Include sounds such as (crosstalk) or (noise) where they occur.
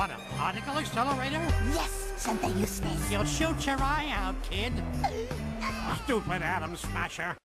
What a particle accelerator? Yes, something useless. You'll shoot your eye out, kid. (laughs) Stupid atom smasher.